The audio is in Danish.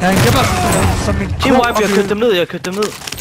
Kan Han gemmer sig som en ko. Team wipe, jeg kørt dem ned, jeg har kørt dem ned.